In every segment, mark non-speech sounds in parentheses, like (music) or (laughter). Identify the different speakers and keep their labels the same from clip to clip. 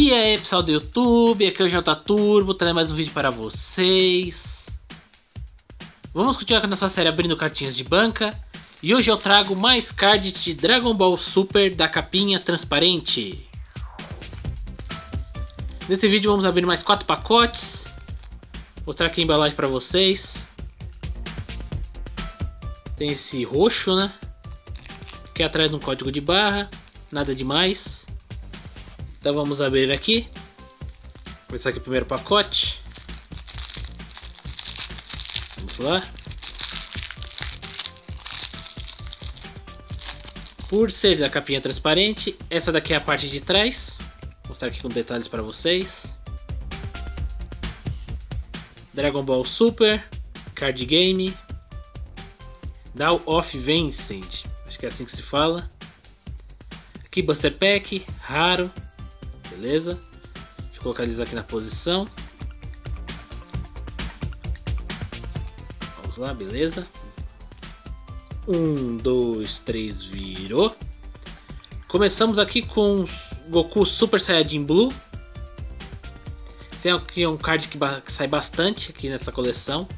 Speaker 1: E aí pessoal do YouTube, aqui é o J Turbo, trazendo mais um vídeo para vocês. Vamos continuar com a nossa série abrindo cartinhas de banca. E hoje eu trago mais cards de Dragon Ball Super da capinha transparente. Nesse vídeo vamos abrir mais quatro pacotes. Mostrar aqui a embalagem para vocês. Tem esse roxo, né? Aqui atrás um código de barra, nada demais. Então vamos abrir aqui. Começar aqui o primeiro pacote. Vamos lá. Por ser da capinha transparente, essa daqui é a parte de trás. Vou mostrar aqui com detalhes para vocês. Dragon Ball Super, Card Game, Now of Vincent, acho que é assim que se fala. Aqui Buster Pack, raro, beleza? Deixa eu colocar eles aqui na posição. Vamos lá, beleza? Um, dois, três, virou. Começamos aqui com Goku Super Saiyajin Blue. Tem aqui um card que, que sai bastante aqui nessa coleção.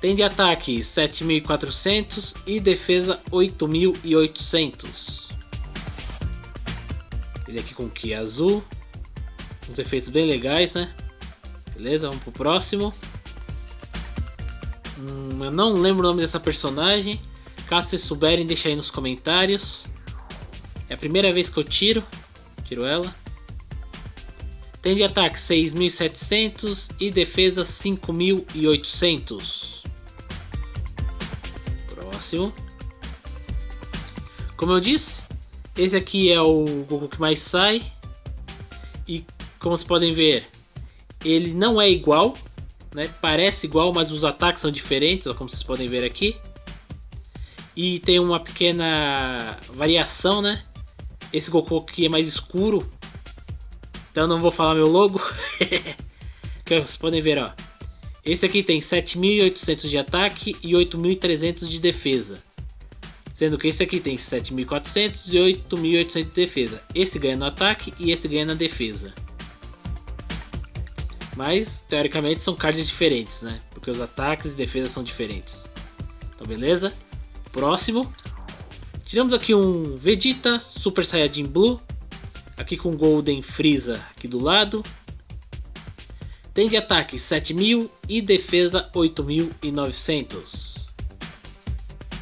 Speaker 1: Tem de ataque 7400 e defesa 8800. Ele aqui com Ki azul. Uns efeitos bem legais, né? Beleza, vamos pro próximo. Hum, eu não lembro o nome dessa personagem. Caso vocês souberem, deixa aí nos comentários. É a primeira vez que eu tiro. Tiro ela. Tem de ataque 6.700 e defesa 5.800. Próximo. Como eu disse, esse aqui é o Goku que mais sai. E como vocês podem ver, ele não é igual. Né? Parece igual, mas os ataques são diferentes, como vocês podem ver aqui. E tem uma pequena variação, né? Esse Goku aqui é mais escuro. Então não vou falar meu logo. (laughs) que vocês podem ver, ó. Esse aqui tem 7.800 de ataque e 8.300 de defesa. Sendo que esse aqui tem 7.400 e 8.800 de defesa. Esse ganha no ataque e esse ganha na defesa. Mas, teoricamente, são cards diferentes, né? Porque os ataques e defesas são diferentes. Então, beleza? Próximo. Tiramos aqui um Vegeta Super Saiyajin Blue. Aqui com Golden Freeza aqui do lado. Tem de ataque 7.000 e defesa 8.900.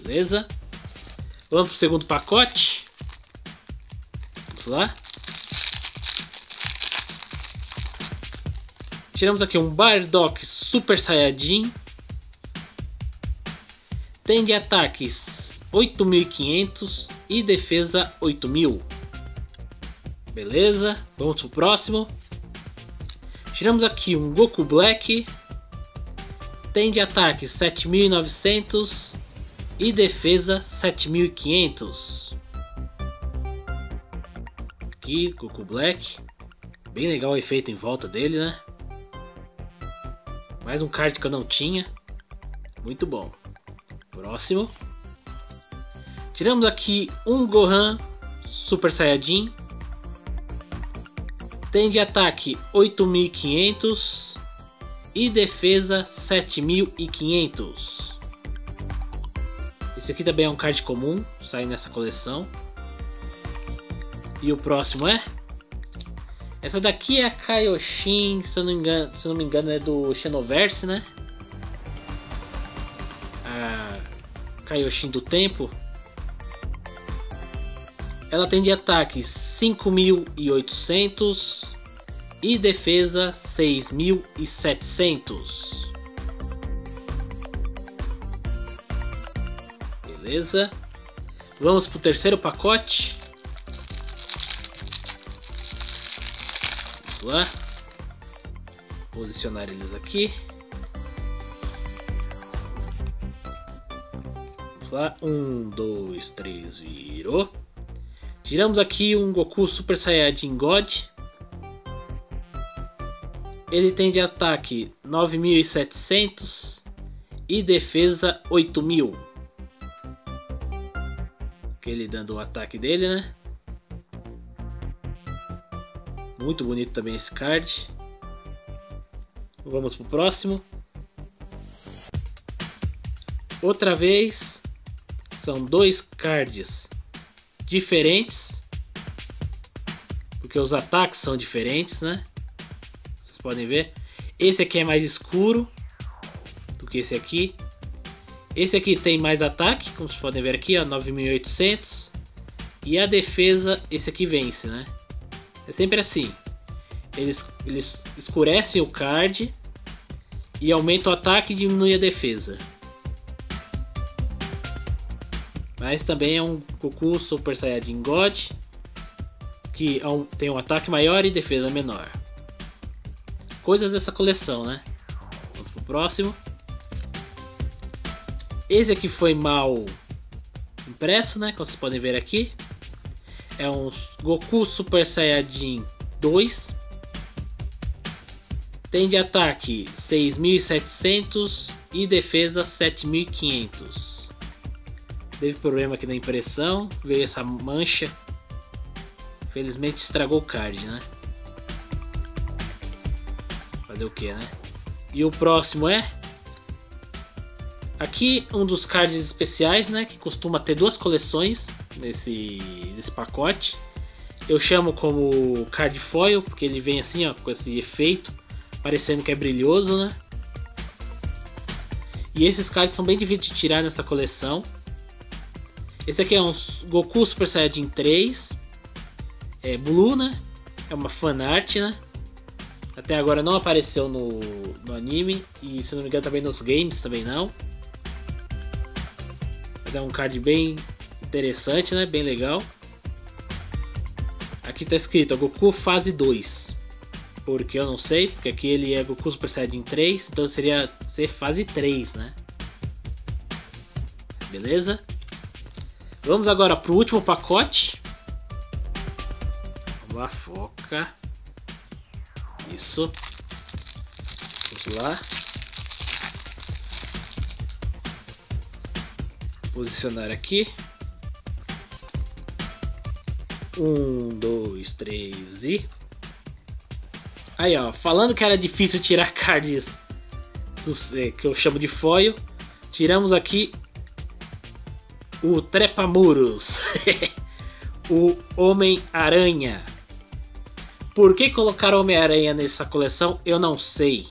Speaker 1: Beleza? Vamos para o segundo pacote. Vamos lá. Tiramos aqui um Bardock Super Saiyajin. Tem de ataques 8.500 e defesa 8.000. Beleza, vamos pro próximo. Tiramos aqui um Goku Black. Tem de ataque 7900 e defesa 7500. Aqui, Goku Black. Bem legal o efeito em volta dele, né? Mais um card que eu não tinha. Muito bom. Próximo. Tiramos aqui um Gohan Super Saiyajin. Tem de ataque 8500 e defesa 7500. Esse aqui também é um card comum, sai nessa coleção. E o próximo é? Essa daqui é a Kaioshin, se eu não, engano, se não me engano é do Xenoverse, né? A Kaioshin do Tempo. Ela tem de ataques 5.800 e defesa 6.700. Beleza? Vamos para o terceiro pacote. Vamos lá. Posicionar eles aqui. Vamos lá. Um, dois, três, virou. Tiramos aqui um Goku Super Saiyajin God. Ele tem de ataque 9700 e defesa 8000. Ele dando o ataque dele, né? Muito bonito também esse card. Vamos pro próximo. Outra vez, são dois cards diferentes, porque os ataques são diferentes, né? Vocês podem ver. Esse aqui é mais escuro do que esse aqui. Esse aqui tem mais ataque, como vocês podem ver aqui, ó, 9800. E a defesa, esse aqui vence, né? É sempre assim. Eles, eles escurecem o card e aumentam o ataque e diminuem a defesa. Mas também é um Goku Super Saiyajin God que é tem um ataque maior e defesa menor. Coisas dessa coleção, né? Vamos pro próximo. Esse aqui foi mal impresso, né? Como vocês podem ver aqui. É um Goku Super Saiyajin 2. Tem de ataque 6.700 e defesa 7.500. Teve problema aqui na impressão, veio essa mancha. Felizmente estragou o card, né? Fazer o que, né? E o próximo é Aqui um dos cards especiais, né, que costuma ter duas coleções nesse, nesse pacote. Eu chamo como card foil, porque ele vem assim, ó, com esse efeito, parecendo que é brilhoso, né? E esses cards são bem difíceis de tirar nessa coleção. Esse aqui é um Goku Super Saiyajin 3, é Blue, né? É uma fanart, né? Até agora não apareceu no, no anime e se não me engano também nos games também não. É um card bem interessante, né? Bem legal. Aqui tá escrito Goku fase 2. Porque eu não sei, porque aqui ele é Goku Super Saiyajin 3, então seria ser fase 3, né? Beleza? Vamos agora pro último pacote. Vamos lá, foca. Isso. Vamos lá. Posicionar aqui. Um, dois, três e. Aí ó, falando que era difícil tirar (laughs) cards dos, é, que eu chamo de foil, tiramos aqui o Trepamuros, (laughs) o Homem-Aranha. Por que colocar Homem-Aranha nessa coleção? Eu não sei.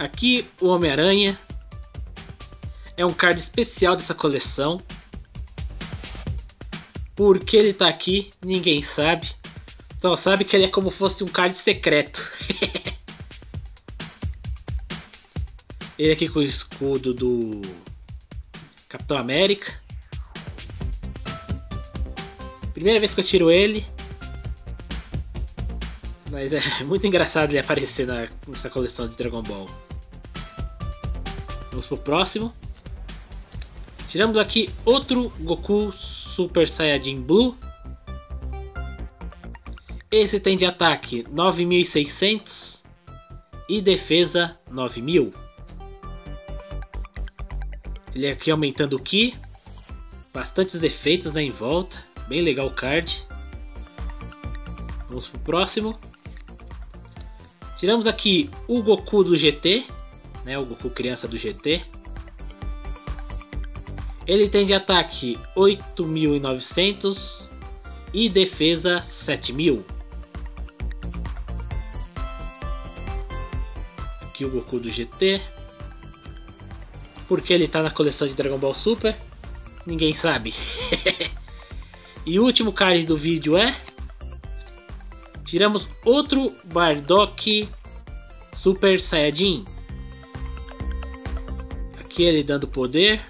Speaker 1: Aqui o Homem-Aranha é um card especial dessa coleção. Por que ele tá aqui, ninguém sabe. Só sabe que ele é como fosse um card secreto. (laughs) ele aqui com o escudo do Capitão América. Primeira vez que eu tiro ele. Mas é (laughs) muito engraçado ele aparecer na, nessa coleção de Dragon Ball. Vamos pro próximo. Tiramos aqui outro Goku Super Saiyajin Blue. Esse tem de ataque 9600 e defesa 9000. Ele aqui aumentando o Ki. Bastantes efeitos né, em volta. Bem legal o card. Vamos pro próximo. Tiramos aqui o Goku do GT né, o Goku criança do GT. Ele tem de ataque 8.900 e defesa 7.000. Aqui o Goku do GT. Porque ele está na coleção de Dragon Ball Super? Ninguém sabe. (laughs) e o último card do vídeo é... Tiramos outro Bardock Super Saiyajin aqui ele dando poder.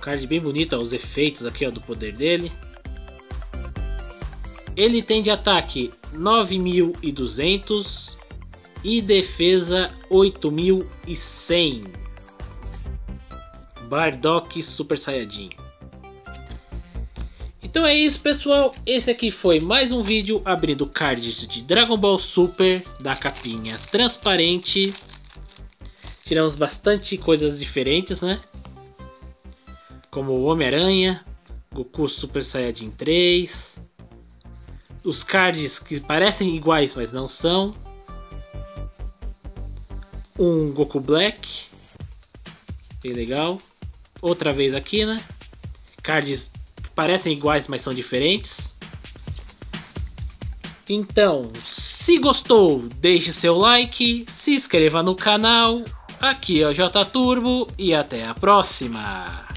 Speaker 1: Card bem bonito, ó, os efeitos aqui ó, do poder dele. Ele tem de ataque 9.200 e defesa 8.100. Bardock Super Saiyajin. Então é isso pessoal, esse aqui foi mais um vídeo abrindo cards de Dragon Ball Super da capinha transparente Tiramos bastante coisas diferentes, né? como Homem-Aranha, Goku Super Saiyajin 3, os cards que parecem iguais, mas não são, um Goku Black, bem legal, outra vez aqui, né? Cards que parecem iguais, mas são diferentes. Então, se gostou, deixe seu like, se inscreva no canal. Aqui é o J Turbo e até a próxima.